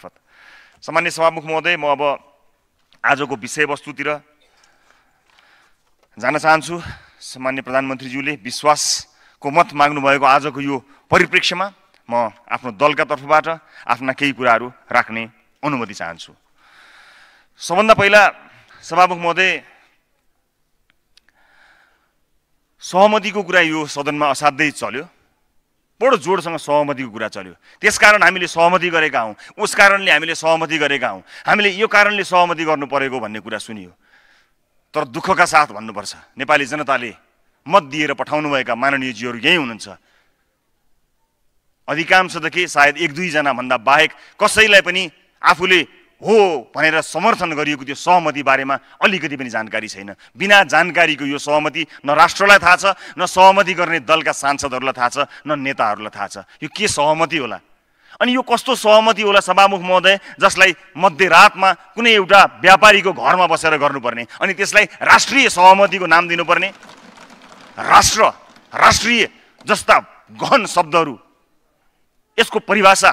मार्फत सामान्य सभामुख महोदय म अब आजको विषयवस्तुतिर जान चाहन्छु। सामान्य प्रधानमन्त्रीज्यूले विश्वासको मत माग्नुभएको आजको यो परिप्रेक्ष्यमा म आफ्नो दलका तर्फबाट आफ्ना केही कुराहरू राख्ने अनुमति चाहन्छु। सबभन्दा पहिला सभामुख महोदय सहमतिको कुरा यो सदनमा असाध्यै चल्यो। बडो जोडसँग सहमतिको कुरा चल्यो। त्यसकारण हामीले सहमति गरेका हौँ। उस कारणले हामीले सहमति गरेका हौँ। हामीले यो कारणले सहमति गर्नु परेको भन्ने कुरा सुनियो। तर दुःखका साथ भन्नुपर्छ। नेपाली जनताले मत दिएर पठाउनुभएका माननीयजीहरू यहीँ हुनुहुन्छ। अधिकांश त के? सायद एक दुईजना भन्दा बाहेक कसैलाई पनि आफूले हो भनेर समर्थन गरिएको त्यो सहमति बारेमा अलिकति पनि जानकारी छैन। बिना जानकारीको यो सहमति न राष्ट्रलाई थाहा छ न सहमति गर्ने दलका सांसदहरूलाई थाहा छ न नेताहरूलाई थाहा छ। यो के सहमति होला? अनि यो कस्तो सहमति होला सभामुख महोदय जसलाई मध्यरातमा कुनै एउटा व्यापारीको घरमा बसेर गर्नुपर्ने अनि त्यसलाई राष्ट्रिय सहमतिको नाम दिनुपर्ने? राष्ट्र राष्ट्रिय जस्ता गहन शब्दहरू यसको परिभाषा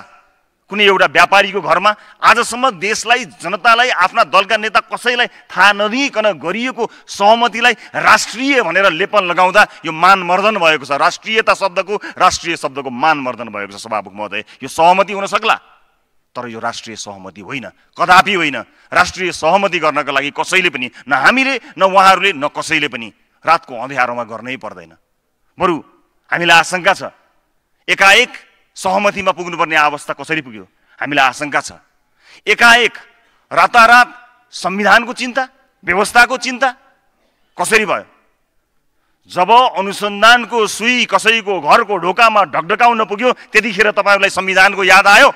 कुनै एउटा व्यापारीको घरमा आजसम्म देशलाई जनतालाई आफ्ना दलका नेता कसैलाई थाहा नदिइकन गरिएको सहमतिलाई राष्ट्रिय भनेर लेपन लगाउँदा यो मानमर्दन भएको छ। राष्ट्रियता शब्दको राष्ट्रिय शब्दको मानमर्दन भएको छ सभामुख महोदय। यो सहमति हुन सक्ला? तर यो राष्ट्रिय सहमति होइन। कदापि होइन। राष्ट्रिय सहमति गर्नका लागि कसैले पनि न हामीले न उहाँहरूले न कसैले पनि रातको अँध्यारोमा गर्नै पर्दैन। बरु हामीलाई आशंका छ। एकाएक सहमतिमा पुग्नुपर्ने अवस्था कसरी पुग्यो? हामीलाई आशंका छ। एकाएक रातारात संविधानको चिन्ता व्यवस्थाको चिन्ता कसरी भयो? जब अनुसन्धानको सुई कसैको घरको ढोकामा ढकढकाउन पुग्यो त्यतिखेर तपाईँहरूलाई संविधानको याद आयो।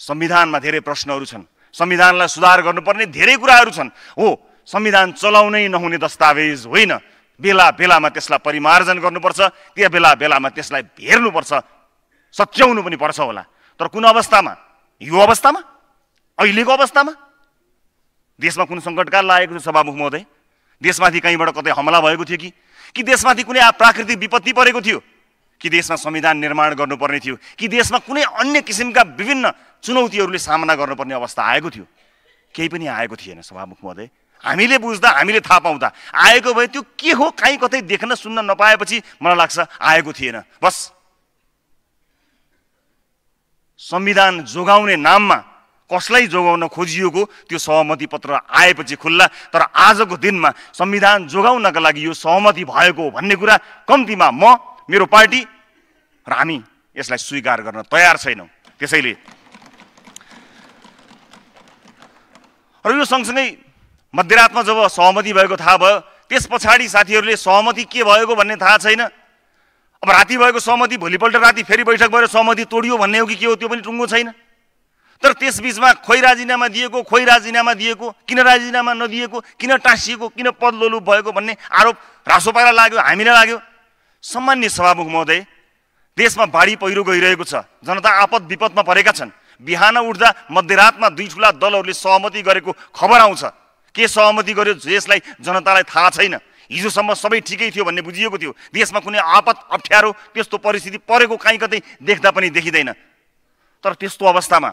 संविधानमा धेरै प्रश्नहरू छन्। संविधानलाई सुधार गर्नुपर्ने धेरै कुराहरू छन्। हो संविधान चलाउनै नहुने दस्तावेज होइन। बेला बेलामा त्यसलाई परिमार्जन गर्नुपर्छ त्यो बेला बेलामा त्यसलाई हेर्नुपर्छ सच्याउनु पनि पर्छ होला। तर कुन अवस्थामा? यो अवस्थामा? अहिलेको अवस्थामा? देशमा कुन सङ्कटकाल लागेको थियो सभामुख महोदय? देशमाथि कहीँबाट कतै हमला भएको थियो कि? कि देशमाथि कुनै प्राकृतिक विपत्ति परेको थियो? कि देशमा संविधान निर्माण गर्नुपर्ने थियो? कि देशमा कुनै अन्य किसिमका विभिन्न चुनौतीहरूले सामना गर्नुपर्ने अवस्था आएको थियो? केही पनि आएको थिएन सभामुख महोदय। हामीले बुझ्दा हामीले थाहा पाउँदा। आएको भए त्यो के हो काहीँ कतै देख्न सुन्न नपाएपछि मलाई लाग्छ आएको थिएन। बस। संविधान जोगाउने नाममा कसलाई जोगाउन खोजिएको त्यो सहमति पत्र आएपछि खुल्ला तर आजको दिनमा संविधान जोगाउनका लागि यो सहमति भएको भन्ने कुरा कम्तीमा म मेरो पार्टी र हामी यसलाई स्वीकार गर्न तयार छैनौँ। त्यसैले। र यो सँगसँगै मध्यरातमा जब सहमति भएको थाहा भयो त्यस पछाडि साथीहरूले सहमति के भएको भन्ने थाहा छैन। अब राति भएको सहमति भोलिपल्ट राति फेरि बैठक भएर सहमति तोडियो भन्ने हो कि के हो त्यो पनि टुङ्गो छैन। तर त्यसबिचमा खोइ राजिनामा दिएको खोइ राजिनामा दिएको किन राजिनामा नदिएको किन टाँसिएको किन पदलोलुप भएको भन्ने आरोप रासोपालाई लाग्यो हामीलाई लाग्यो। सामान्य सभामुख महोदय देशमा बाढी पहिरो गइरहेको छ। जनता आपद विपदमा परेका छन्। बिहान उठ्दा मध्यरातमा दुई ठुला दलहरूले सहमति गरेको खबर आउँछ। के सहमति गर्यो देशलाई जनतालाई थाहा छैन। हिजोसम्म सबै ठिकै थियो भन्ने बुझिएको थियो। देशमा कुनै आपत अप्ठ्यारो त्यस्तो परिस्थिति परेको काहीँ कतै देख्दा पनि देखिँदैन। तर त्यस्तो अवस्थामा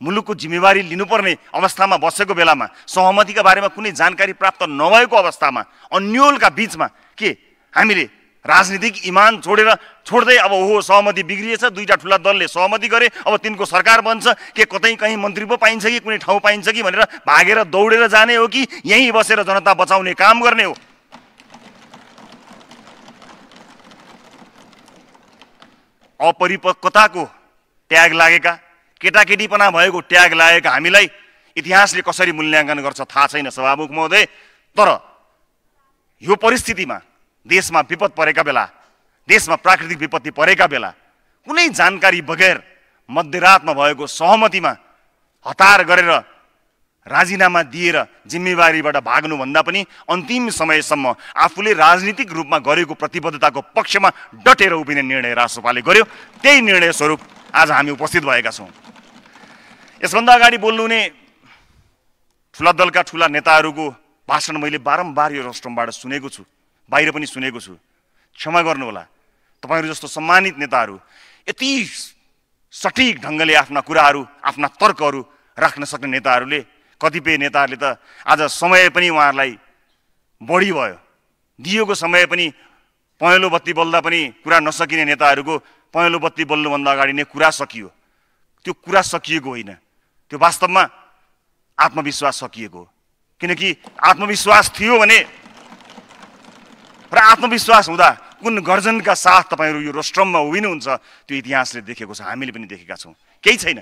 मुलुकको जिम्मेवारी लिनुपर्ने अवस्थामा बसेको बेलामा सहमतिका बारेमा कुनै जानकारी प्राप्त नभएको अवस्थामा अन्यलका बिचमा के हामीले राजनीतिक इमान छोडेर छोड्दै अब हो सहमति बिग्रिएछ दुईवटा ठुला दलले सहमति गरे अब तिनको सरकार बन्छ के कतै कहीँ मन्त्री पो पाइन्छ कि कुनै ठाउँ पाइन्छ कि भनेर भागेर दौडेर जाने हो कि यहीँ बसेर जनता बचाउने काम गर्ने हो? अपरिपक्वताको ट्याग लागेका केटाकेटीपना भएको ट्याग लागेका हामीलाई इतिहासले कसरी मूल्याङ्कन गर्छ थाहा छैन सभामुख महोदय तर यो परिस्थितिमा देशमा विपद परेका बेला देशमा प्राकृतिक विपत्ति परेका बेला कुनै जानकारी बगैर मध्यरातमा भएको सहमतिमा हतार गरेर राजीनामा दिएर जिम्मेवारीबाट भाग्नुभन्दा पनि अन्तिम समयसम्म आफूले राजनीतिक रूपमा गरेको प्रतिबद्धताको पक्षमा डटेर उभिने निर्णय राजसभाले गर्यो। त्यही निर्णय स्वरूप आज हामी उपस्थित भएका छौँ। यसभन्दा अगाडि बोल्नुहुने ठुला दलका ठुला नेताहरूको भाषण मैले बारम्बार यो राष्ट्रमबाट सुनेको छु। बाहिर पनि सुनेको छु। क्षमा गर्नुहोला। तपाईँहरू जस्तो सम्मानित नेताहरू यति सठिक ढङ्गले आफ्ना कुराहरू आफ्ना तर्कहरू राख्न सक्ने नेताहरूले कतिपय नेताहरूले त आज समय पनि उहाँहरूलाई बढी भयो। दिएको समय पनि पहेँलो बत्ती बल्दा पनि कुरा नसकिने नेताहरूको पहेँलो बत्ती बल्नुभन्दा अगाडि नै कुरा सकियो। त्यो कुरा सकिएको होइन। त्यो वास्तवमा आत्मविश्वास सकिएको हो। किनकि आत्मविश्वास थियो भने र आत्मविश्वास हुँदा कुन गर्जनका साथ तपाईँहरू यो रोस्ट्रममा उभिनुहुन्छ त्यो इतिहासले देखेको छ। हामीले पनि देखेका छौँ। केही छैन।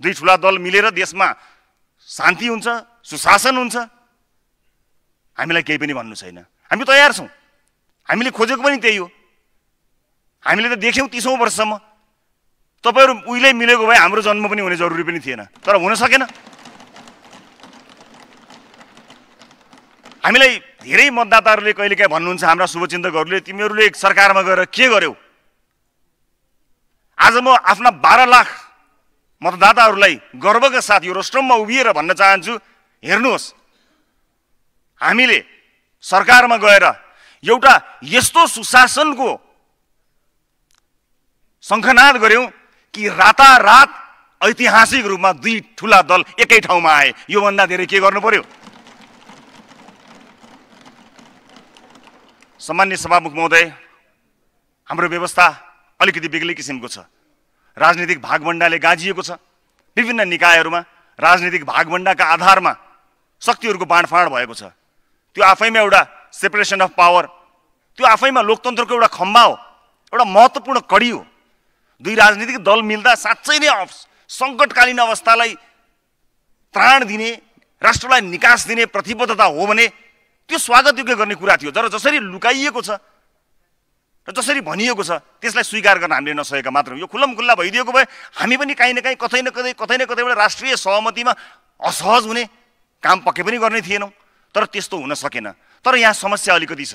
दुई ठुला दल मिलेर देशमा शान्ति हुन्छ सुशासन हुन्छ। हामीलाई केही पनि भन्नु छैन। हामी तयार छौँ। हामीले खोजेको पनि त्यही हो। हामीले त देख्यौँ तिसौँ वर्षसम्म। तपाईँहरू उहिले मिलेको भए हाम्रो जन्म पनि हुने जरुरी पनि थिएन। तर हुन सकेन। हामीलाई धेरै मतदाताहरूले कहिलेकाहीँ भन्नुहुन्छ हाम्रा शुभचिन्तकहरूले तिमीहरूले सरकारमा गएर के गर्यौ? आज म आफ्ना बाह्र लाख मतदाताहरूलाई गर्वका साथ यो रोस्ट्रममा उभिएर भन्न चाहन्छु। हेर्नुहोस् हामीले सरकारमा गएर एउटा यस्तो सुशासनको शङ्खनाद गऱ्यौँ कि रातारात ऐतिहासिक रूपमा दुई ठुला दल एकै ठाउँमा आए। योभन्दा धेरै के गर्नु पर्यो? सामान्य सभामुख महोदय हाम्रो व्यवस्था अलिकति बेग्लै किसिमको छ। राजनीतिक भागभण्डाले गाजिएको छ। विभिन्न निकायहरूमा राजनीतिक भागभण्डाका आधारमा शक्तिहरूको बाँडफाँड भएको छ। त्यो आफैमा एउटा सेपरेसन अफ पावर त्यो आफैमा लोकतन्त्रको एउटा खम्बा हो एउटा महत्त्वपूर्ण कडी हो। दुई राजनीतिक दल मिल्दा साँच्चै नै सङ्कटकालीन अवस्थालाई त्राण दिने राष्ट्रलाई निकास दिने प्रतिबद्धता हो भने त्यो स्वागत योग्य गर्ने कुरा थियो तर जसरी लुकाइएको छ र जसरी भनिएको छ त्यसलाई स्वीकार गर्न हामीले नसकेका मात्र यो खुल्लम खुल्ला भइदिएको भए हामी पनि काहीँ न काहीँ कतै न कतै कतै न कतैबाट राष्ट्रिय सहमतिमा असहज हुने काम पक्कै पनि गर्ने थिएनौँ। तर त्यस्तो हुन सकेन। तर यहाँ समस्या अलिकति छ।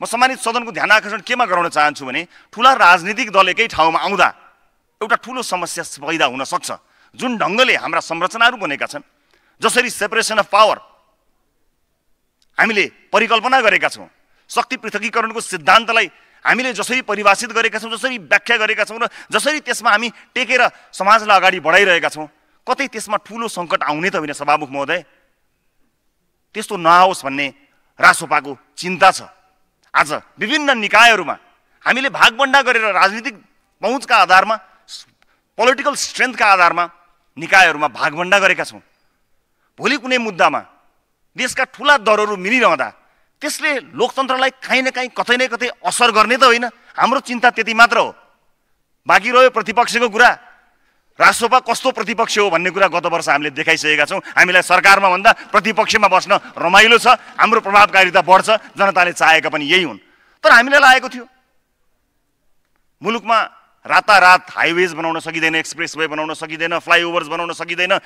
म सम्मानित सदनको ध्यान आकर्षण केमा गराउन चाहन्छु भने ठुला राजनीतिक दल एकै ठाउँमा आउँदा एउटा ठुलो समस्या पैदा हुन सक्छ। जुन ढङ्गले हाम्रा संरचनाहरू बनेका छन् जसरी सेपरेसन अफ पावर हामीले परिकल्पना गरेका छौँ। शक्ति पृथकीकरणको सिद्धान्तलाई हामीले जसरी परिभाषित गरेका छौँ जसरी व्याख्या गरेका छौँ र जसरी त्यसमा हामी टेकेर समाजलाई अगाडि बढाइरहेका छौँ कतै त्यसमा ठुलो सङ्कट आउने त होइन सभामुख महोदय। त्यस्तो नआओस् भन्ने रासोपाको चिन्ता छ। आज विभिन्न निकायहरूमा हामीले भागबन्डा गरेर राजनीतिक पहुँचका आधारमा पोलिटिकल स्ट्रेन्थका आधारमा निकायहरूमा भागभन्डा गरेका छौँ। भोलि कुनै मुद्दामा देशका ठुला दरहरू मिलिरहँदा त्यसले लोकतन्त्रलाई काहीँ न काहीँ कतै न कतै असर गर्ने त होइन। हाम्रो चिन्ता त्यति मात्र हो। बाँकी रह्यो प्रतिपक्षको कुरा। राष्ट्रपा कस्तो प्रतिपक्ष हो भन्ने कुरा गत वर्ष हामीले देखाइसकेका छौँ। हामीलाई सरकारमा भन्दा प्रतिपक्षमा बस्न रमाइलो छ हाम्रो प्रभावकारिता बढ्छ जनताले चाहेका पनि यही हुन्। तर हामीलाई लागेको थियो। मुलुकमा रातारात हाइवेज बनाउन सकिँदैन एक्सप्रेस वे बनाउन सकिँदैन फ्लाइओभर्स बनाउन सकिँदैन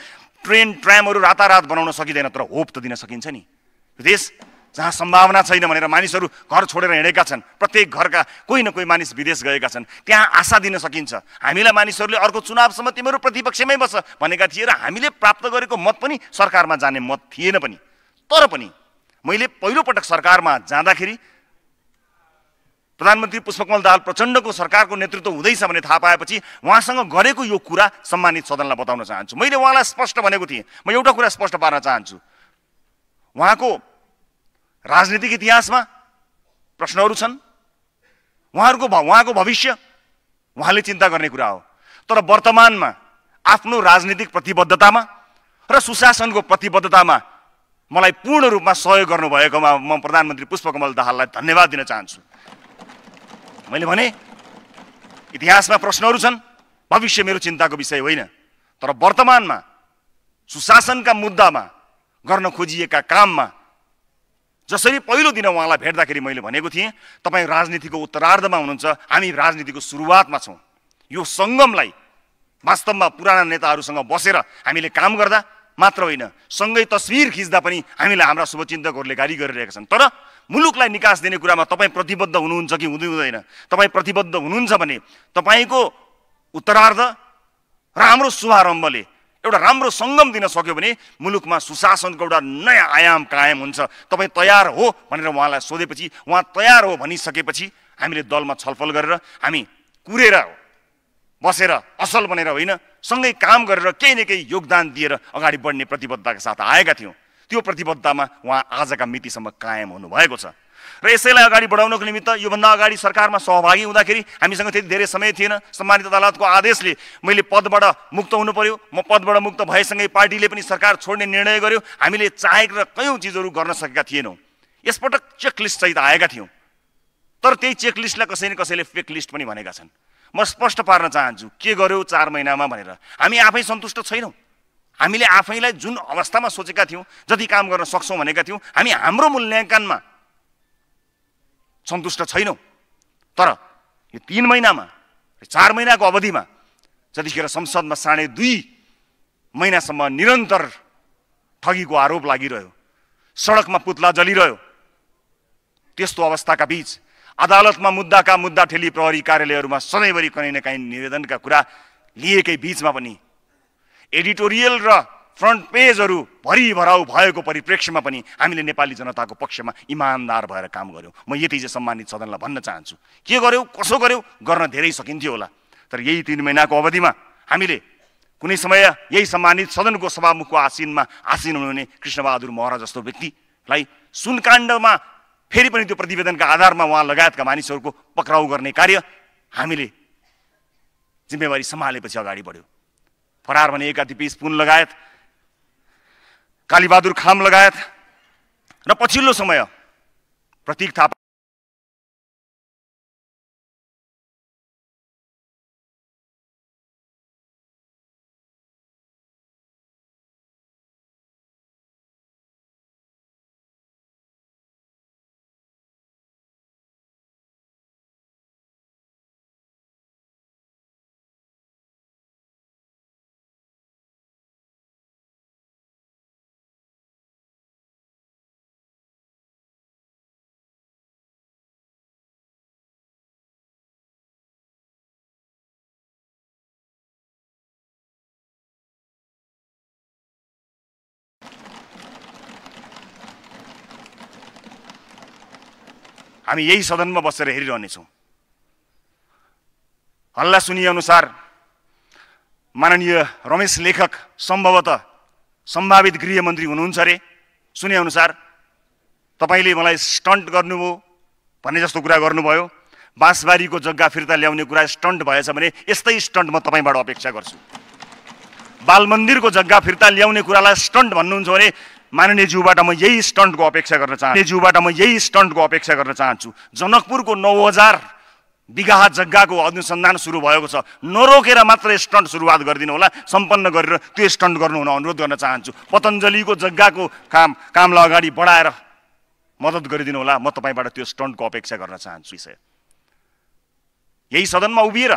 ट्रेन ट्रामहरू रातारात बनाउन सकिँदैन तर होप त दिन सकिन्छ नि। देश जहाँ सम्भावना छैन भनेर मानिसहरू घर छोडेर हिँडेका छन् प्रत्येक घरका कोही न कोही मानिस विदेश गएका छन् त्यहाँ आशा दिन सकिन्छ। हामीलाई मानिसहरूले अर्को चुनावसम्म तिमीहरू प्रतिपक्षमै बस भनेका थिए र हामीले प्राप्त गरेको मत पनि सरकारमा जाने मत थिएन पनि। तर पनि मैले पहिलोपटक सरकारमा जाँदाखेरि प्रधानमन्त्री पुष्पकमल दाहाल प्रचण्डको सरकारको नेतृत्व हुँदैछ भने थाहा पाएपछि उहाँसँग गरेको यो कुरा सम्मानित सदनलाई बताउन चाहन्छु। मैले उहाँलाई स्पष्ट भनेको थिएँ। म एउटा कुरा स्पष्ट पार्न चाहन्छु। उहाँको राजनीतिक इतिहासमा प्रश्नहरू छन्। उहाँहरूको उहाँको भविष्य उहाँले चिन्ता गर्ने कुरा हो। तर वर्तमानमा आफ्नो राजनीतिक प्रतिबद्धतामा र सुशासनको प्रतिबद्धतामा मलाई पूर्ण रूपमा सहयोग गर्नुभएकोमा म प्रधानमन्त्री पुष्पकमल दाहाललाई धन्यवाद दिन चाहन्छु। मैले भने इतिहासमा प्रश्नहरू छन् भविष्य मेरो चिन्ताको विषय होइन तर वर्तमानमा सुशासनका मुद्दामा गर्न खोजिएका काममा जसरी पहिलो दिन उहाँलाई भेट्दाखेरि मैले भनेको थिएँ तपाईँ राजनीतिको उत्तरार्धमा हुनुहुन्छ हामी राजनीतिको सुरुवातमा छौँ। यो सङ्गमलाई वास्तवमा पुराना नेताहरूसँग बसेर हामीले काम गर्दा मात्र होइन सँगै तस्विर खिच्दा पनि हामीलाई हाम्रा शुभचिन्तकहरूले गाली गरिरहेका छन्। तर मुलुकलाई निकास दिने कुरामा तपाईँ प्रतिबद्ध हुनुहुन्छ कि हुँदै हुँदैन? तपाईँ प्रतिबद्ध हुनुहुन्छ भने तपाईँको उत्तरार्ध हाम्रो शुभारम्भले एउटा राम्रो सङ्गम दिन सक्यो भने मुलुकमा सुशासनको एउटा नयाँ आयाम कायम हुन्छ। तपाईँ तयार हो भनेर उहाँलाई सोधेपछि उहाँ तयार हो भनिसकेपछि हामीले दलमा छलफल गरेर हामी कुरेर बसेर असल बनेर होइन सँगै काम गरेर केही न केही योगदान दिएर अगाडि बढ्ने प्रतिबद्धताका साथ आएका थियौँ। त्यो प्रतिबद्धतामा उहाँ आजका मितिसम्म कायम हुनुभएको छ। र यसैलाई अगाडि बढाउनको निमित्त योभन्दा अगाडि सरकारमा सहभागी हुँदाखेरि हामीसँग त्यति धेरै समय थिएन। सम्मानित अदालतको आदेशले मैले पदबाट मुक्त हुनु पर्यो म पदबाट मुक्त भएसँगै पार्टीले पनि सरकार छोड्ने निर्णय गर्यो। हामीले चाहेका कयौँ चिजहरू गर्न सकेका थिएनौँ। यसपटक चेकलिस्ट सहित आएका थियौँ। तर त्यही चेकलिस्टलाई कसै न कसैले फेक लिस्ट पनि भनेका छन्। म स्पष्ट पार्न चाहन्छु। के गर्यो चार महिनामा भनेर। हामी आफै सन्तुष्ट छैनौँ। हामीले आफैलाई जुन अवस्थामा सोचेका थियौँ जति काम गर्न सक्छौँ भनेका थियौँ हामी हाम्रो मूल्याङ्कनमा सन्तुष्ट छैनौँ। तर यो तिन महिनामा चार महिनाको अवधिमा जतिखेर संसदमा साढे दुई महिनासम्म निरन्तर ठगीको आरोप लागिरह्यो सडकमा पुत्ला जलिरह्यो त्यस्तो अवस्थाका बिच अदालतमा मुद्दाका मुद्दा ठेली प्रहरी कार्यालयहरूमा सधैँभरि कहीँ न काहीँ निवेदनका कुरा लिएकै बिचमा पनि एडिटोरियल र फ्रन्ट पेजहरू भरिभराउ भएको परिप्रेक्ष्यमा पनि हामीले नेपाली जनताको पक्षमा इमान्दार भएर काम गऱ्यौँ म यति चाहिँ सम्मानित सदनलाई भन्न चाहन्छु। के गर्यौ? कसो गर्यौ? गर्न धेरै सकिन्थ्यो होला। तर यही तिन महिनाको अवधिमा हामीले कुनै समय यही सम्मानित सदनको सभामुखको आसिनमा आसिन हुनुहुने कृष्णबहादुर महरा जस्तो व्यक्तिलाई सुनकाण्डमा फेरि पनि त्यो प्रतिवेदनका आधारमा उहाँ लगायतका मानिसहरूको पक्राउ गर्ने कार्य हामीले जिम्मेवारी सम्हालेपछि अगाडि बढ्यो। फरार भनिएका दिपेश पुन लगायत कालीबहादुर खाम लगायत र पछिल्लो समय प्रतीक थापा हामी यही सदनमा बसेर हेरिरहनेछौँ। हल्ला अनुसार माननीय रमेश लेखक सम्भवतः सम्भावित गृहमन्त्री हुनुहुन्छ अरे। सुनेअनुसार तपाईँले मलाई स्टन्ट गर्नुभयो भन्ने जस्तो कुरा गर्नुभयो। बाँसबारीको जग्गा फिर्ता ल्याउने कुरा स्टन्ट भएछ भने यस्तै स्टन्ट म तपाईँबाट अपेक्षा गर्छु। बाल मन्दिरको जग्गा फिर्ता ल्याउने कुरालाई स्टन्ट भन्नुहुन्छ भने माननीय ज्यूबाट म यही स्टन्टको अपेक्षा गर्न चाहन्छु। ज्यूबाट म यही स्टन्टको अपेक्षा गर्न चाहन्छु। जनकपुरको नौ हजार बिघा जग्गाको अनुसन्धान सुरु भएको छ। नरोकेर मात्र स्टन्ट सुरुवात गरिदिनु होला सम्पन्न गरेर त्यो स्टन्ट गर्नु हुन अनुरोध गर्न चाहन्छु। पतञ्जलीको जग्गाको काम कामलाई अगाडि बढाएर मद्दत गरिदिनु होला। म तपाईँबाट त्यो स्टन्टको अपेक्षा गर्न चाहन्छु विषय यही सदनमा उभिएर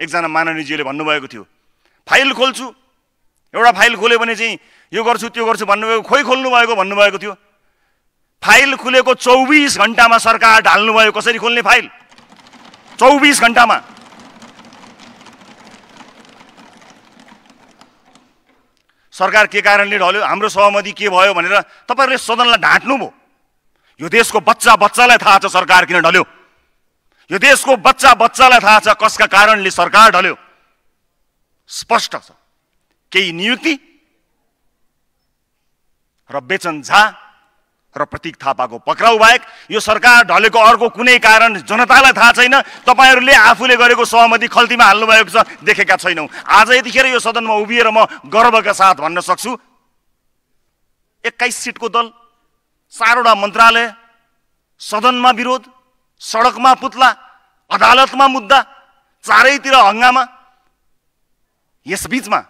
एकजना माननीयजीले भन्नुभएको थियो फाइल खोल्छु एउटा फाइल खोल्यो भने चाहिँ यो गर्छु त्यो गर्छु भन्नुभएको खोइ खोल्नु भएको भन्नुभएको थियो। फाइल खुलेको चौबिस घन्टामा सरकार ढाल्नुभयो कसरी खोल्ने फाइल? चौबिस घन्टामा। सरकार के कारणले ढल्यो हाम्रो सहमति के भयो भनेर तपाईँहरूले सदनलाई ढाँट्नुभयो यो देशको बच्चा बच्चालाई थाहा छ सरकार किन ढल्यो। यो देशको बच्चा बच्चालाई थाहा छ कसका कारणले सरकार ढल्यो। स्पष्ट छ। केही नियुक्ति र बेचन झा र प्रतीक थापाको पक्राउ बाहेक यो सरकार ढलेको अर्को कुनै कारण जनतालाई थाहा छैन। तपाईँहरूले आफूले गरेको सहमति खल्तीमा हाल्नुभएको छ देखेका छैनौँ। आज यतिखेर यो सदनमा उभिएर म गर्वका साथ भन्न सक्छु। एक्काइस सिटको दल चारवटा मन्त्रालय सदनमा विरोध सडकमा पुत्ला अदालतमा मुद्दा चारैतिर हङ्गामा। यस बिचमा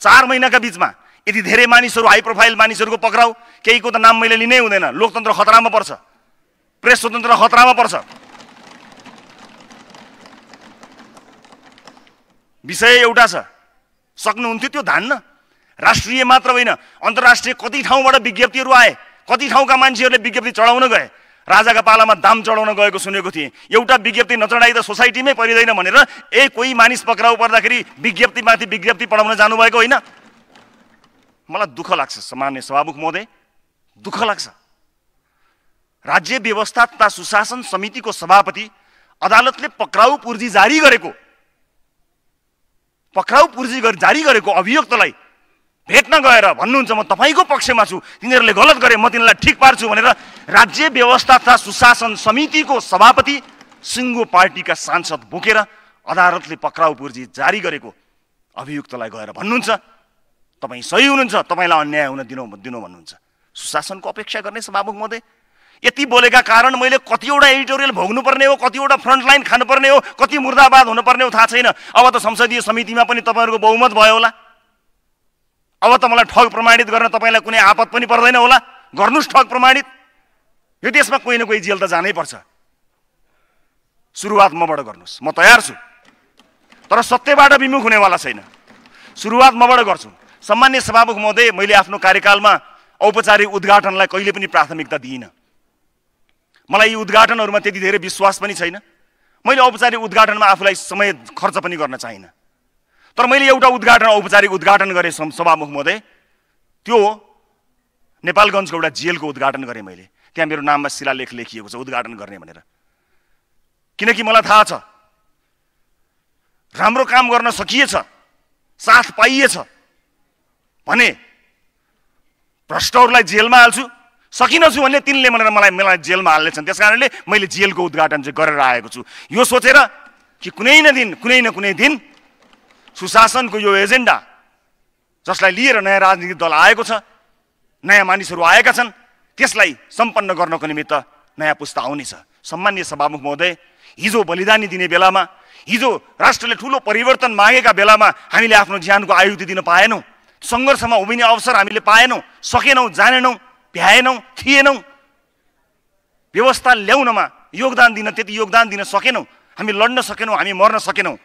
चार महिनाका बिचमा यति धेरै मानिसहरू हाई प्रोफाइल मानिसहरूको पक्राउ केहीको त नाम मैले लिनै हुँदैन। लोकतन्त्र खतरामा पर्छ। प्रेस स्वतन्त्र खतरामा पर्छ। विषय एउटा छ। सक्नुहुन्थ्यो त्यो धान्न? राष्ट्रिय मात्र होइन। अन्तर्राष्ट्रिय कति ठाउँबाट विज्ञप्तिहरू आए कति ठाउँका मान्छेहरूले विज्ञप्ति चढाउन गए राजाका पालामा दाम चढाउन गएको सुनेको थिएँ। एउटा विज्ञप्ति नचढाइ त सोसाइटीमै परिँदैन भनेर ए कोही मानिस पक्राउ पर्दाखेरि विज्ञप्तिमाथि विज्ञप्ति पढाउन जानुभएको होइन? मलाई दुःख लाग्छ सामान्य सभामुख महोदय। दुःख लाग्छ। राज्य व्यवस्था तथा सुशासन समितिको सभापति अदालतले पक्राउ पूर्जी जारी गरेको पक्राउ पूर्जी जारी गरेको अभियुक्तलाई भेट्न गएर भन्नुहुन्छ म तपाईँको पक्षमा छु। तिनीहरूले गलत गरे म तिनीहरूलाई ठिक पार्छु भनेर राज्य व्यवस्था तथा सुशासन समितिको सभापति सिङ्गो पार्टीका सांसद बोकेर अदालतले पक्राउ पूर्जी जारी गरेको अभियुक्तलाई गएर भन्नुहुन्छ। तपाईँ सही हुनुहुन्छ तपाईँलाई अन्याय हुन दिनु दिनु भन्नुहुन्छ। सुशासनको अपेक्षा गर्ने सभामुख महोदय यति बोलेका कारण मैले कतिवटा एडिटोरियल भोग्नुपर्ने हो कतिवटा फ्रन्टलाइन खानुपर्ने हो कति मुर्दाबाद हुनुपर्ने हो थाहा छैन। अब त संसदीय समितिमा पनि तपाईँहरूको बहुमत भयो होला। अब त मलाई ठग प्रमाणित गर्न तपाईँलाई कुनै आपत पनि पर्दैन होला। गर्नुहोस् ठग प्रमाणित। यो देशमा कोही न कोही जेल त जानै पर्छ। सुरुवात मबाट गर्नुहोस्। म तयार छु। तर सत्यबाट विमुख हुनेवाला छैन। सुरुवात मबाट गर्छु। सामान्य सभामुख महोदय मैले आफ्नो कार्यकालमा औपचारिक उद्घाटनलाई कहिले पनि प्राथमिकता दिइनँ। मलाई यी उद्घाटनहरूमा त्यति धेरै विश्वास पनि छैन। मैले औपचारिक उद्घाटनमा आफूलाई समय खर्च पनि गर्न चाहिनँ। तर मैले एउटा उद्घाटन औपचारिक उद्घाटन गरेँ सभामुख महोदय त्यो नेपालगञ्जको एउटा जेलको उद्घाटन गरेँ मैले। त्यहाँ मेरो नाममा शिलालेख लेखिएको छ उद्घाटन गर्ने भनेर। किनकि मलाई थाहा छ राम्रो काम गर्न सकिएछ साथ पाइएछ भने भ्रष्टहरूलाई जेलमा हाल्छु सकिनछु भने तिनले भनेर मलाई मलाई जेलमा हाल्नेछन्। त्यस कारणले मैले जेलको उद्घाटन चाहिँ गरेर आएको छु। यो सोचेर कि कुनै न दिन कुनै न कुनै दिन सुशासनको यो एजेन्डा जसलाई लिएर नयाँ राजनीतिक दल आएको छ नयाँ मानिसहरू आएका छन् त्यसलाई सम्पन्न गर्नको निमित्त नयाँ पुस्ता आउनेछ। सम्मान्य सभामुख महोदय हिजो बलिदानी दिने बेलामा हिजो राष्ट्रले ठुलो परिवर्तन मागेका बेलामा हामीले आफ्नो ज्यानको आयुति दिन पाएनौँ। सङ्घर्षमा उभिने अवसर हामीले पाएनौँ सकेनौँ जानेनौँ भ्याएनौँ थिएनौँ। व्यवस्था ल्याउनमा योगदान दिन त्यति योगदान दिन सकेनौँ। हामी लड्न सकेनौँ हामी मर्न सकेनौँ।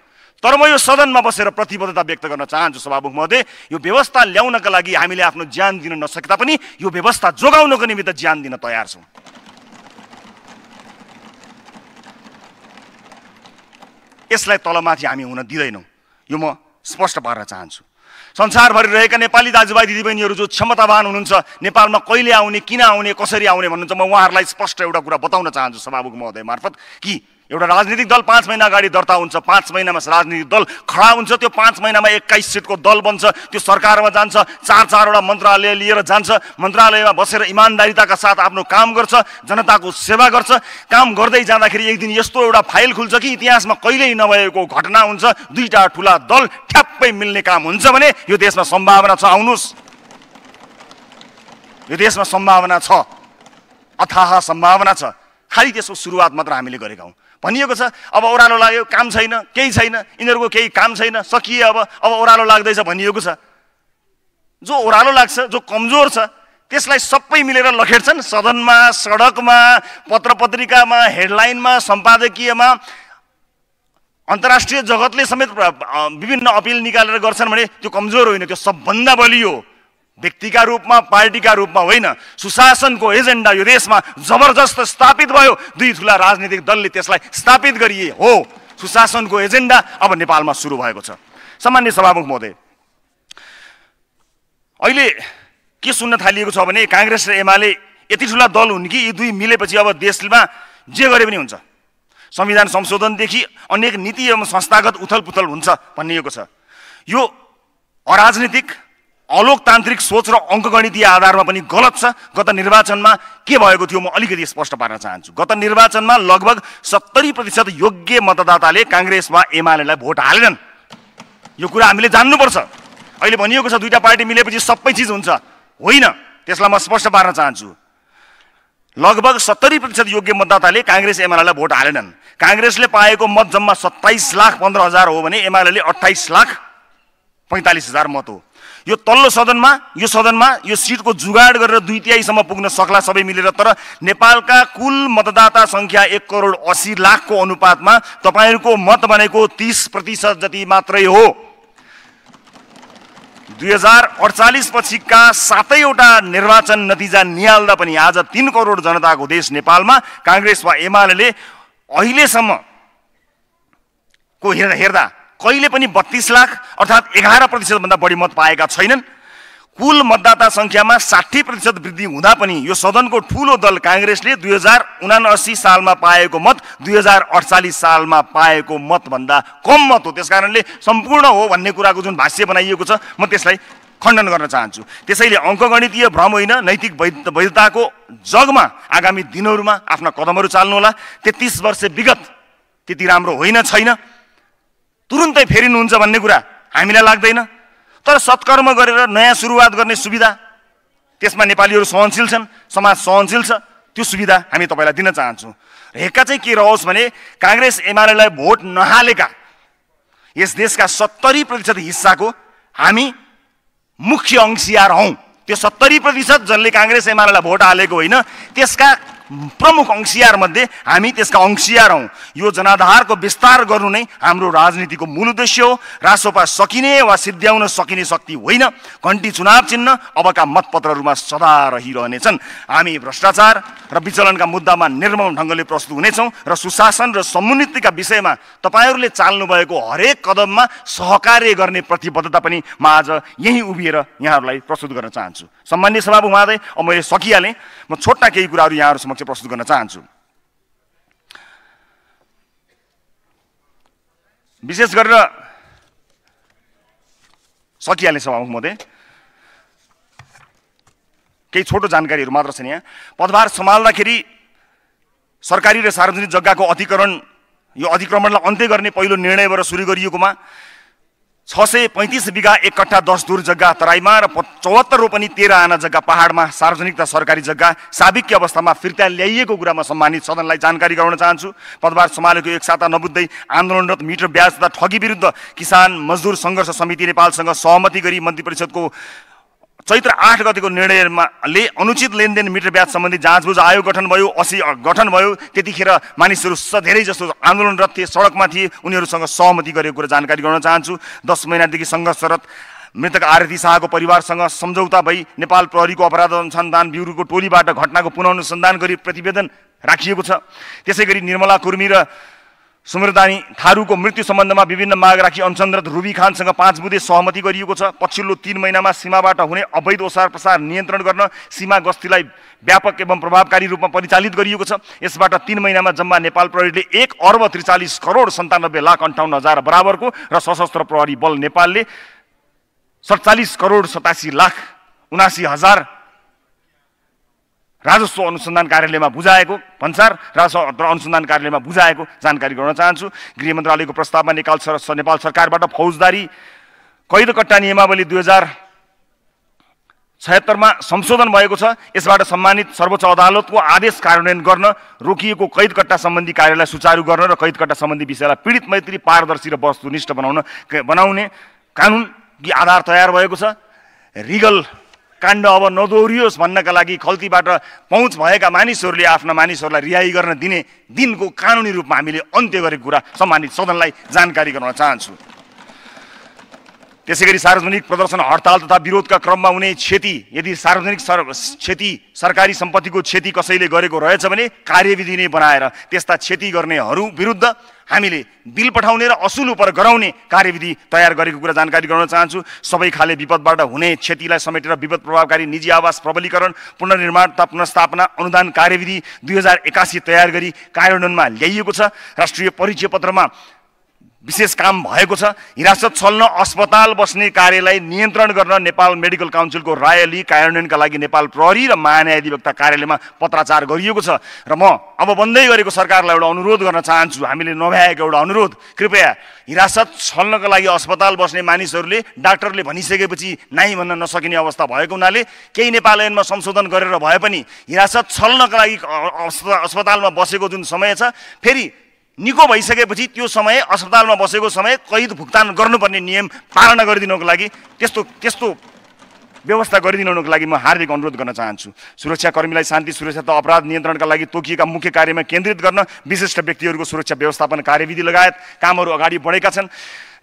तर म यो सदनमा बसेर प्रतिबद्धता व्यक्त गर्न चाहन्छु सभामुख महोदय। यो व्यवस्था ल्याउनका लागि हामीले आफ्नो ज्यान दिन नसके तापनि यो व्यवस्था जोगाउनको निमित्त ज्यान दिन तयार छौँ। यसलाई तलमाथि हामी हुन दिँदैनौँ। यो म स्पष्ट पार्न चाहन्छु। संसारभरि रहेका नेपाली दाजुभाइ दिदीबहिनीहरू जो क्षमतावान हुनुहुन्छ नेपालमा कहिले आउने किन आउने कसरी आउने भन्नुहुन्छ म उहाँहरूलाई स्पष्ट एउटा कुरा बताउन चाहन्छु सभामुख महोदय मार्फत कि एउटा राजनीतिक दल पाँच महिना अगाडि दर्ता हुन्छ पाँच महिनामा राजनीतिक दल खडा हुन्छ त्यो पाँच महिनामा एक्काइस सिटको दल बन्छ त्यो सरकारमा जान्छ चार चारवटा मन्त्रालय लिएर जान्छ मन्त्रालयमा बसेर इमान्दारिताका साथ आफ्नो काम गर्छ जनताको सेवा गर्छ। काम गर्दै जाँदाखेरि एक दिन यस्तो एउटा फाइल खुल्छ कि इतिहासमा कहिल्यै नभएको घटना हुन्छ दुईवटा ठुला दल ठ्याप्पै मिल्ने काम हुन्छ भने यो देशमा सम्भावना छ। आउनुहोस्। यो देशमा सम्भावना छ। अथाह सम्भावना छ। खालि त्यसको सुरुवात मात्र हामीले गरेका हौँ। भनिएको छ अब ओह्रालो लाग्यो काम छैन केही छैन यिनीहरूको केही काम छैन सकिए अब अब ओह्रालो लाग्दैछ भनिएको छ। जो ओह्रालो लाग्छ जो कमजोर छ त्यसलाई सबै मिलेर लखेड्छन् सदनमा सडकमा पत्र पत्रिकामा हेडलाइनमा सम्पादकीयमा अन्तर्राष्ट्रिय जगतले समेत विभिन्न अपिल निकालेर गर्छन् भने त्यो कमजोर होइन त्यो सबभन्दा बलियो। व्यक्तिका रूपमा पार्टीका रूपमा होइन सुशासनको एजेन्डा यो देशमा जबरजस्त स्थापित भयो। दुई ठुला राजनीतिक दलले त्यसलाई स्थापित गरिए हो। सुशासनको एजेन्डा अब नेपालमा सुरु भएको छ। सामान्य सभामुख महोदय अहिले के सुन्न थालिएको छ भने काङ्ग्रेस र एमाले यति ठुला दल हुन् कि यी दुई मिलेपछि अब देशमा जे गरे पनि हुन्छ। संविधान संशोधनदेखि अनेक नीति एवं संस्थागत उथल पुथल हुन्छ भनिएको छ। यो अराजनीतिक अलोकतान्त्रिक सोच र अङ्कगणितीय आधारमा पनि गलत छ। गत निर्वाचनमा के भएको थियो म अलिकति स्पष्ट पार्न चाहन्छु। गत निर्वाचनमा लगभग सत्तरी प्रतिशत योग्य मतदाताले काङ्ग्रेस वा एमालेलाई भोट हालेनन्। यो कुरा हामीले जान्नुपर्छ। अहिले भनिएको छ दुईवटा पार्टी मिलेपछि सबै चिज हुन्छ। होइन त्यसलाई म स्पष्ट पार्न चाहन्छु। लगभग सत्तरी प्रतिशत योग्य मतदाताले काङ्ग्रेस एमालेलाई भोट हालेनन्। काङ्ग्रेसले पाएको मत जम्मा सत्ताइस लाख पन्ध्र हजार हो भने एमाले अठाइस लाख पैँतालिस हजार मत हो। यो तल्लो सदनमा यो सदनमा यो सिटको जुगाड गरेर दुई तिहाईसम्म पुग्न सक्ला सबै मिलेर तर नेपालका कुल मतदाता सङ्ख्या एक करोड असी लाखको अनुपातमा तपाईँहरूको मत भनेको तिस प्रतिशत जति मात्रै हो। दुई हजार अडचालिस पछिका सातैवटा निर्वाचन नतिजा निहाल्दा पनि आज तिन करोड जनताको देश नेपालमा काङ्ग्रेस वा एमाले अहिलेसम्म को हेर्दा हेर्दा कहिले पनि बत्तिस लाख अर्थात् एघार प्रतिशतभन्दा बढी मत पाएका छैनन्। कुल मतदाता सङ्ख्यामा साठी प्रतिशत वृद्धि हुँदा पनि यो सदनको ठुलो दल काङ्ग्रेसले दुई हजार उनासी सालमा पाएको मत दुई हजार अडचालिस सालमा पाएको मतभन्दा कम मत हो। त्यस कारणले सम्पूर्ण हो भन्ने कुराको जुन भाष्य बनाइएको छ म त्यसलाई खण्डन गर्न चाहन्छु। त्यसैले अङ्कगणितीय भ्रम होइन नैतिक वैध वैधताको जगमा आगामी दिनहरूमा आफ्ना कदमहरू चाल्नुहोला। तेत्तिस वर्ष विगत त्यति राम्रो होइन छैन। तुरुन्तै फेरिनुहुन्छ भन्ने कुरा हामीलाई लाग्दैन। तर सत्कर्म गरेर नयाँ सुरुवात गर्ने सुविधा त्यसमा नेपालीहरू सहनशील छन् समाज सहनशील छ त्यो सुविधा हामी तपाईँलाई दिन चाहन्छौँ। हेक्का चाहिँ के रहोस् भने काङ्ग्रेस एमालेलाई भोट नहालेका यस देशका सत्तरी प्रतिशत हिस्साको हामी मुख्य अंशियार हौँ। त्यो सत्तरी प्रतिशत जसले काङ्ग्रेस एमालेलाई भोट हालेको होइन त्यसका प्रमुख अंशियार मध्ये हामी त्यसका अंशियार हौँ। यो जनाधारको विस्तार गर्नु नै हाम्रो राजनीतिको मूल उद्देश्य हो। रासोपा सकिने वा सिद्ध्याउन सकिने शक्ति होइन। घन्टी चुनाव चिन्ह अबका मतपत्रहरूमा सदा रहिरहनेछन्। हामी भ्रष्टाचार र विचलनका मुद्दामा निर्मम ढङ्गले प्रस्तुत हुनेछौँ र सुशासन र समुन्नतिका विषयमा तपाईँहरूले चाल्नुभएको हरेक कदममा सहकार्य गर्ने प्रतिबद्धता पनि म आज यहीँ उभिएर यहाँहरूलाई प्रस्तुत गर्न चाहन्छु। सम्मान्य सभापति उहाँदै अब मैले सकिहालेँ। म छोटा केही कुराहरू यहाँहरू समक्ष प्रस्तुत गर्न चाहन्छु। विशेष गरेर सकिहाल्ने सभामुख महोदय। केही छोटो जानकारीहरू मात्र छन् यहाँ। पदभार सम्हाल्दाखेरि सरकारी र सार्वजनिक जग्गाको अतिक्रमण यो अतिक्रमणलाई अन्त्य गर्ने पहिलो निर्णयबाट सुरु गरिएकोमा छ सय पैँतिस बिघा एक कट्ठा दस दूर जग्गा तराईमा र चौहत्तर रोपनी तेह्र आना जग्गा पहाडमा सार्वजनिक र सरकारी जग्गा साबिक्य अवस्थामा फिर्ता ल्याइएको कुरामा सम्मानित सदनलाई जानकारी गराउन चाहन्छु। पदभार सम्हालेको एक साता नबुझ्दै आन्दोलनरत मिटर ब्याज तथा ठगी विरुद्ध किसान मजदुर सङ्घर्ष समिति नेपालसँग सहमति गरी मन्त्री परिषदको चैत्र आठ गतिको निर्णयमाले अनुचित लेनदेन मिटर ब्याज सम्बन्धी जाँचबुझ आयोग गठन भयो असी गठन भयो। त्यतिखेर मानिसहरू स धेरै जस्तो आन्दोलनरत थिए। सडकमा थिए। उनीहरूसँग सहमति गरेको कुरा जानकारी गराउन चाहन्छु। दस महिनादेखि सङ्घर्षरत मृतक आरती शाहको परिवारसँग सम्झौता भई नेपाल प्रहरीको अपराध अनुसन्धान ब्युरोको टोलीबाट घटनाको पुनः अनुसन्धान गरी प्रतिवेदन राखिएको छ। त्यसै गरी निर्मला कुर्मी र सुमरदानी थारूको मृत्यु सम्बन्धमा विभिन्न माग राखी अनुसन्धरत रुबी खानसँग पाँच बुधे सहमति गरिएको छ। पछिल्लो तिन महिनामा सीमाबाट हुने अवैध ओसार प्रसार नियन्त्रण गर्न सीमा गस्तीलाई व्यापक एवं प्रभावकारी रूपमा परिचालित गरिएको छ। यसबाट तिन महिनामा जम्मा नेपाल प्रहरीले एक अर्ब त्रिचालिस करोड सन्तानब्बे लाख अन्ठाउन्न हजार बराबरको र सशस्त्र प्रहरी बल नेपालले सडचालिस करोड सतासी लाख उनासी हजार राजस्व अनुसन्धान कार्यालयमा बुझाएको भन्सार राजस्व अनुसन्धान कार्यालयमा बुझाएको जानकारी गराउन चाहन्छु। गृह मन्त्रालयको प्रस्तावमा नेपाल सर नेपाल सरकारबाट फौजदारी कैदकट्टा नियमावली दुई हजार छयत्तरमा संशोधन भएको छ। यसबाट सम्मानित सर्वोच्च अदालतको आदेश कार्यान्वयन गर्न रोकिएको कैदकट्टा सम्बन्धी कार्यलाई सुचारू गर्न र कैदकट्टा सम्बन्धी विषयलाई पीडित मैत्री पारदर्शी र वस्तुनिष्ठ बनाउन बनाउने कानुन आधार तयार भएको छ। रिगल काण्ड अब नदोहोरियोस् भन्नका लागि खल्तीबाट पहुँच भएका मानिसहरूले आफ्ना मानिसहरूलाई रिहाई गर्न दिने दिनको कानुनी रूपमा हामीले अन्त्य गरेको कुरा सम्मानित सदनलाई जानकारी गराउन चाहन्छु। त्यसै गरी सार्वजनिक प्रदर्शन हडताल तथा विरोधका क्रममा हुने क्षति यदि सार्वजनिक सर क्षति सरकारी सम्पत्तिको क्षति कसैले गरेको रहेछ भने कार्यविधि नै बनाएर त्यस्ता क्षति गर्नेहरू विरुद्ध हामीले बिल पठाउने र असुल उप गराउने कार्यविधि तयार गरेको कुरा जानकारी गराउन चाहन्छु। सबै खाले विपदबाट हुने क्षतिलाई समेटेर विपद प्रभावकारी निजी आवास प्रबलीकरण पुनर्निर्माण तथा पुनर्स्थापना अनुदान कार्यविधि दुई हजार एकासी तयार गरी कार्यान्वयनमा ल्याइएको छ। राष्ट्रिय परिचय पत्रमा विशेष काम भएको छ। हिरासत छल्न अस्पताल बस्ने कार्यलाई नियन्त्रण गर्न नेपाल मेडिकल काउन्सिलको राय लिई कार्यान्वयनका लागि नेपाल प्रहरी र महान्यायाधिवक्ता कार्यालयमा पत्राचार गरिएको छ। र म अब बन्दै गरेको सरकारलाई एउटा अनुरोध गर्न चाहन्छु। हामीले नभ्याएको एउटा अनुरोध। कृपया हिरासत छल्नको लागि अस्पताल बस्ने मानिसहरूले डाक्टरले भनिसकेपछि नाइ भन्न नसकिने अवस्था भएको हुनाले केही नेपाल ऐनमा संशोधन गरेर भए पनि हिरासत छल्नका लागि अस्पतालमा बसेको जुन समय छ फेरि निको भइसकेपछि त्यो समय अस्पतालमा बसेको समय कैद भुक्तान गर्नुपर्ने नियम पालना गरिदिनुको लागि त्यस्तो त्यस्तो व्यवस्था गरिदिनुको लागि म हार्दिक अनुरोध गर्न चाहन्छु। सुरक्षाकर्मीलाई शान्ति सुरक्षा तथा अपराध नियन्त्रणका लागि तोकिएका मुख्य कार्यमा केन्द्रित गर्न विशिष्ट व्यक्तिहरूको सुरक्षा व्यवस्थापन कार्यविधि लगायत कामहरू अगाडि बढेका छन्।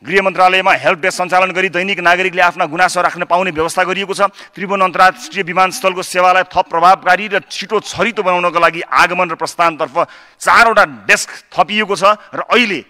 गृह मन्त्रालयमा हेल्प डेस्क सञ्चालन गरी दैनिक नागरिकले आफ्ना गुनासो राख्न पाउने व्यवस्था गरिएको छ। त्रिभुवन अन्तर्राष्ट्रिय विमानस्थलको सेवालाई थप प्रभावकारी र छिटो छरितो बनाउनको लागि आगमन र प्रस्थानतर्फ चारवटा डेस्क थपिएको छ र अहिले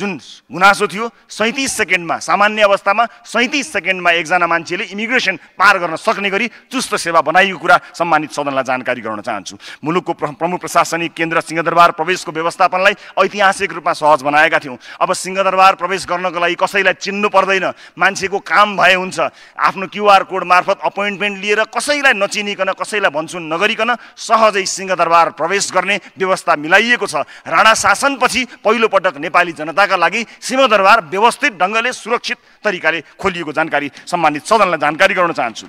जुन गुनासो थियो सैँतिस सेकेन्डमा सामान्य अवस्थामा सैँतिस सेकेन्डमा एकजना मान्छेले इमिग्रेसन पार गर्न सक्ने गरी चुस्त सेवा बनाइएको कुरा सम्मानित सदनलाई जानकारी गराउन चाहन्छु। मुलुकको प्रमुख प्रशासनिक केन्द्र सिंहदरबार प्रवेशको व्यवस्थापनलाई ऐतिहासिक रूपमा सहज बनाएका थियौँ। अब सिंहदरबार प्रवेश गर्नको लागि कसैलाई चिन्नु पर्दैन। मान्छेको काम भए हुन्छ। आफ्नो क्युआर कोड मार्फत अपोइन्टमेन्ट लिएर कसैलाई नचिनिकन कसैलाई भन्छुन नगरिकन सहजै सिंहदरबार प्रवेश गर्ने व्यवस्था मिलाइएको छ। राणा शासनपछि पहिलोपटक नेपाली जनताका सुरक्षाका लागि सिंहदरबार व्यवस्थित ढङ्गले सुरक्षित तरिकाले खोलिएको जानकारी सम्मानित सदनलाई जानकारी गराउन चाहन्छु।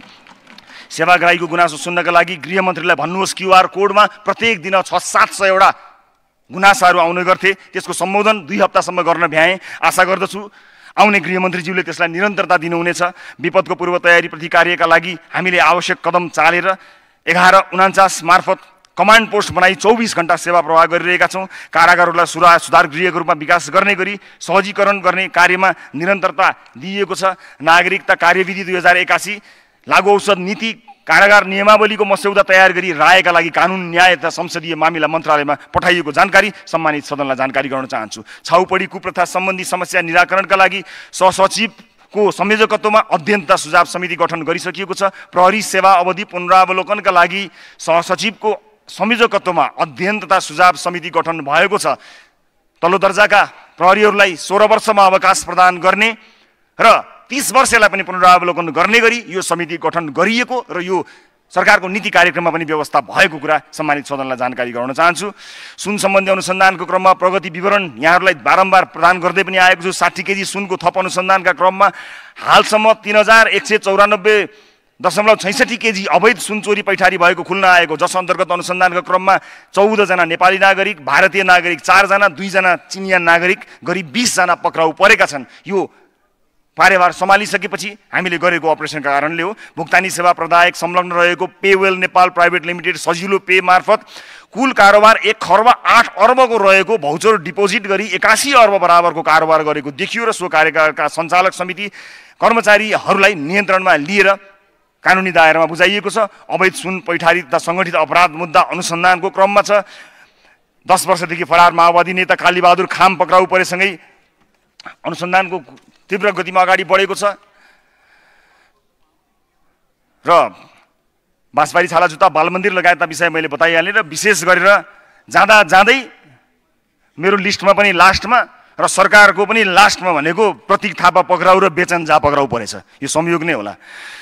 सेवाग्राहीको गुनासो सुन्नका लागि गृहमन्त्रीलाई भन्नुहोस् क्युआर कोडमा प्रत्येक दिन छ सात सयवटा गुनासाहरू आउने गर्थे। त्यसको सम्बोधन दुई हप्तासम्म गर्न भ्याएँ। आशा गर्दछु आउने गृहमन्त्रीज्यूले त्यसलाई निरन्तरता दिनुहुनेछ। विपदको पूर्व तयारीप्रति कार्यका लागि हामीले आवश्यक कदम चालेर एघार उनान्चास मार्फत कमान्ड पोस्ट बनाई चौबिस घन्टा सेवा प्रवाह गरिरहेका छौँ। कारागारहरूलाई सुधार सुधार गृहको रूपमा विकास गर्ने गरी सहजीकरण गर्ने कार्यमा निरन्तरता दिइएको छ। नागरिकता कार्यविधि दुई हजार एकासी लागु औषध नीति कारागार नियमावलीको मस्यौदा तयार गरी रायका लागि कानुन न्याय तथा संसदीय मामिला मन्त्रालयमा पठाइएको जानकारी सम्मानित सदनलाई जानकारी गराउन चाहन्छु। छाउपडी कुप्रथा सम्बन्धी समस्या निराकरणका लागि सहसचिवको संयोजकत्वमा अध्ययन तथा सुझाव समिति गठन गरिसकिएको छ। प्रहरी सेवा अवधि पुनरावलोकनका लागि सहसचिवको संयोजकत्वमा अध्ययन तथा सुझाव समिति गठन भएको छ। तल्लो दर्जाका प्रहरीहरूलाई सोह्र वर्षमा अवकाश प्रदान गर्ने र तिस वर्षलाई पनि पुनरावलोकन गर्ने गरी यो समिति गठन गरिएको र यो सरकारको नीति कार्यक्रममा पनि व्यवस्था भएको कुरा सम्मानित सदनलाई जानकारी गराउन चाहन्छु। सुन सम्बन्धी अनुसन्धानको क्रममा प्रगति विवरण यहाँहरूलाई बारम्बार प्रदान गर्दै पनि आएको छु। साठी केजी सुनको थप अनुसन्धानका क्रममा हालसम्म तिन हजार एक सय चौरानब्बे दशमलव छैसठी केजी अवैध सुनचोरी पैठारी भएको खुल्न आएको जस अन्तर्गत अनुसन्धानको क्रममा चौधजना नेपाली नागरिक भारतीय नागरिक चारजना दुईजना चिनिया नागरिक गरी बिसजना पक्राउ परेका छन्। यो कार्यभार सम्हालिसकेपछि हामीले गरेको अपरेसनका कारणले हो। भुक्तानी सेवा प्रदायक संलग्न रहेको Paywell Nepal private limited Sajilo Pay मार्फत कुल कारोबार एक खर्ब आठ अर्बको रहेको भौचर डिपोजिट गरी एकासी अर्ब बराबरको कारोबार गरेको देखियो र सो कार्यकालका सञ्चालक समिति कर्मचारीहरूलाई नियन्त्रणमा लिएर कानुनी दायरामा बुझाइएको छ। अवैध सुन पैठारी तथा सङ्गठित अपराध मुद्दा अनुसन्धानको क्रममा छ। दस वर्षदेखि फरार माओवादी नेता कालीबहादुर खाम पक्राउ परेसँगै अनुसन्धानको तीव्र गतिमा अगाडि बढेको छ। र बाँसबारी छाला जुत्ता बालमन्दिर लगायतका विषय मैले बताइहालेँ र विशेष गरेर जाँदा जाँदै मेरो लिस्टमा पनि लास्टमा र सरकारको पनि लास्टमा भनेको प्रतीक थापा पक्राउ र बेचन जा पक्राउ परेछ। यो संयोग नै होला।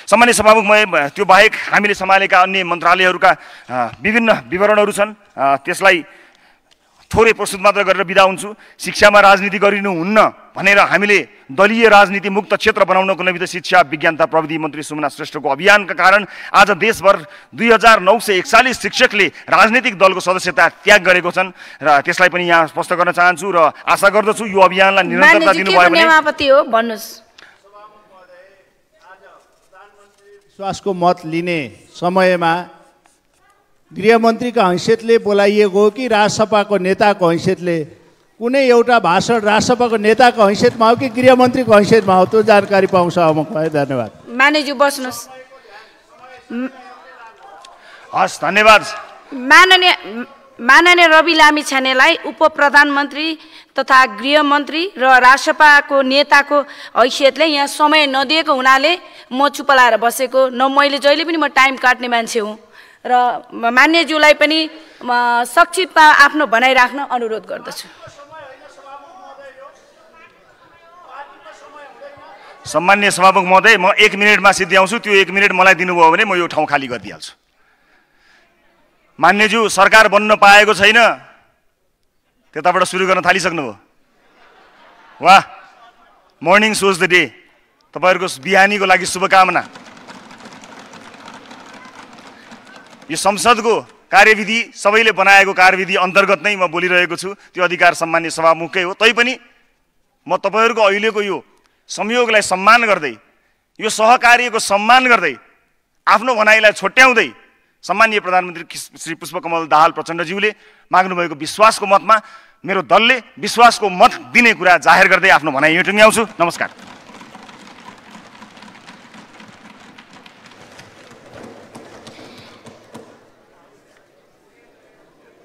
सामान्य सभामुख म त्यो बाहेक हामीले सम्हालेका अन्य मन्त्रालयहरूका विभिन्न विवरणहरू छन्। त्यसलाई थोरै प्रस्तुत मात्र गरेर बिदा हुन्छु। शिक्षामा राजनीति गरिनुहुन्न भनेर हामीले दलीय राजनीति मुक्त क्षेत्र बनाउनको निमित्त शिक्षा विज्ञान तथा प्रविधि मन्त्री सुमना श्रेष्ठको अभियानका कारण आज देशभर दुई हजार नौ सय एकचालिस शिक्षकले राजनीतिक दलको सदस्यता त्याग गरेको छन् र त्यसलाई पनि यहाँ स्पष्ट गर्न चाहन्छु र आशा गर्दछु यो अभियानलाई निरन्तरता दिनुभयो भने विश्वासको मत लिने समयमा गृहमन्त्रीको हैसियतले बोलाइएको हो कि राजसभाको नेताको हैसियतले? कुनै एउटा भाषण राजसभाको नेताको हैसियतमा हो कि गृहमन्त्रीको हैसियतमा हो? त्यो जानकारी पाउँछ भयो धन्यवाद। मानेज्यू बस्नुहोस्। हस् धन्यवाद। माननीय माननीय रवि लामी छानेलाई उप प्रधानमन्त्री तथा गृहमन्त्री र राजसभाको नेताको हैसियतले यहाँ समय नदिएको हुनाले म चुप लाएर बसेको न मैले जहिले पनि म टाइम काट्ने मान्छे हुँ। र मान्यज्यूलाई पनि संक्षिप्तमा आफ्नो भनाइराख्न अनुरोध गर्दछु। सम्मान्य सभामुख महोदय म एक मिनटमा सिद्ध्याउँछु त्यो एक मिनट मलाई दिनुभयो भने म यो ठाउँ खाली गरिदिइहाल्छु। मान्यज्यू सरकार बन्न पाएको छैन। त्यताबाट सुरु गर्न थालिसक्नुभयो। वाह! मर्निङ सोज द डे तपाईँहरूको बिहानीको लागि शुभकामना। यो संसदको कार्यविधि सबैले बनाएको कार्यविधि अन्तर्गत नै म बोलिरहेको छु। त्यो अधिकार सामान्य सभामुखकै हो। तैपनि म तपाईँहरूको अहिलेको यो संयोगलाई सम्मान गर्दै यो सहकार्यको सम्मान गर्दै आफ्नो भनाइलाई छोट्याउँदै सम्मानीय प्रधानमन्त्री श्री पुष्पकमल दाहाल प्रचण्डज्यूले माग्नुभएको विश्वासको मतमा मेरो दलले विश्वासको मत दिने कुरा जाहेर गर्दै आफ्नो भनाइ यो टुङ्ग्याउँछु। नमस्कार।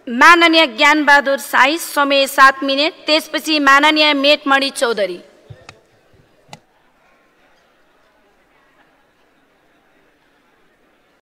माननीय ज्ञानबहादुर साई समय सात मिनट त्यसपछि माननीय मेटमणि चौधरी।